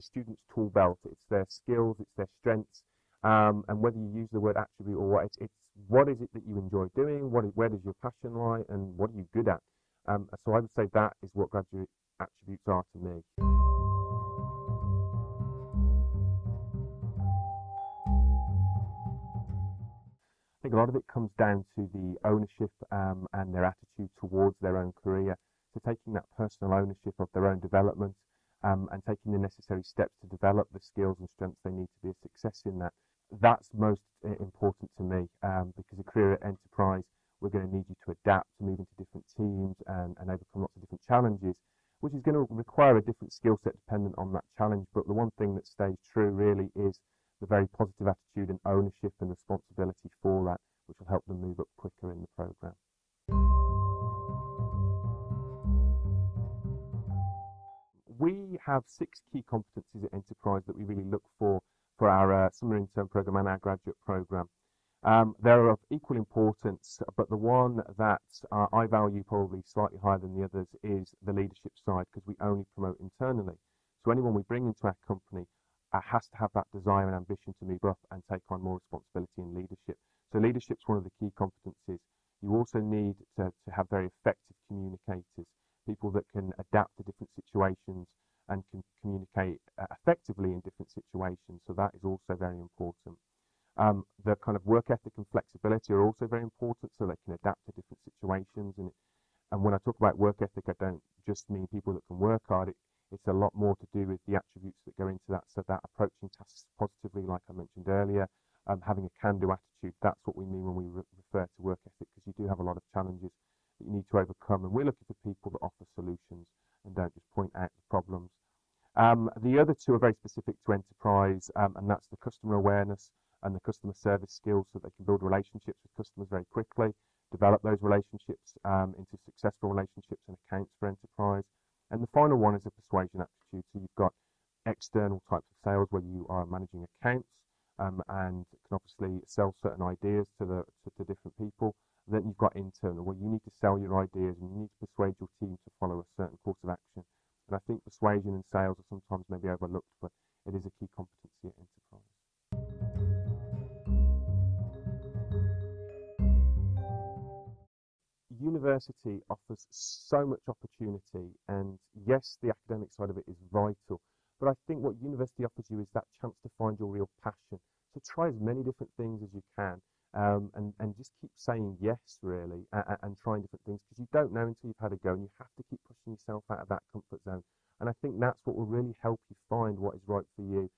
the student's tool belt, it's their skills, it's their strengths, um, and whether you use the word attribute or what, it's, it's what is it that you enjoy doing, what is, where does your passion lie, and what are you good at. Um, so I would say that is what graduate attributes are to me. I think a lot of it comes down to the ownership um, and their attitude towards their own career. So taking that personal ownership of their own development um, and taking the necessary steps to develop the skills and strengths they need to be a success in that. That's most uh, important to me um, because a career at enterprise, we're going to need you to adapt, to move into different teams and, and overcome lots of different challenges, which is going to require a different skill set dependent on that challenge. But the one thing that stays true really is the very positive attitude and ownership and responsibility for that, which will help them move up quicker in the program. We have six key competencies at Enterprise that we really look for for our uh, summer intern program and our graduate program. Um, they're of equal importance, but the one that uh, I value probably slightly higher than the others is the leadership side because we only promote internally. So anyone we bring into our company uh, has to have that desire and ambition to move up and take on more responsibility and leadership. So leadership is one of the key competencies. You also need to, to have very effective communicators people that can adapt to different situations and can communicate uh, effectively in different situations. So that is also very important. Um, the kind of work ethic and flexibility are also very important so they can adapt to different situations. And, and when I talk about work ethic, I don't just mean people that can work hard. It, it's a lot more to do with the attributes that go into that. So that approaching tasks positively, like I mentioned earlier, um, having a can-do attitude, that's what we mean when we re refer to work ethic because you do have a lot of challenges that you need to overcome. And we're looking for people that offer solutions and don't just point out the problems. Um, the other two are very specific to enterprise, um, and that's the customer awareness and the customer service skills so they can build relationships with customers very quickly, develop those relationships um, into successful relationships and accounts for enterprise. And the final one is a persuasion aptitude. So you've got external types of sales where you are managing accounts um, and can obviously sell certain ideas to the to, to different people. Then you've got internal, where you need to sell your ideas and you need to persuade your team to follow a certain course of action. And I think persuasion and sales are sometimes maybe overlooked, but it is a key competency at enterprise. University offers so much opportunity, and yes, the academic side of it is vital, but I think what university offers you is that chance to find your real passion. So try as many different things as you can um, and, and just keep saying yes, really, and, and trying different things because you don't know until you've had a go, and you have to keep pushing yourself out of that comfort zone. And I think that's what will really help you find what is right for you.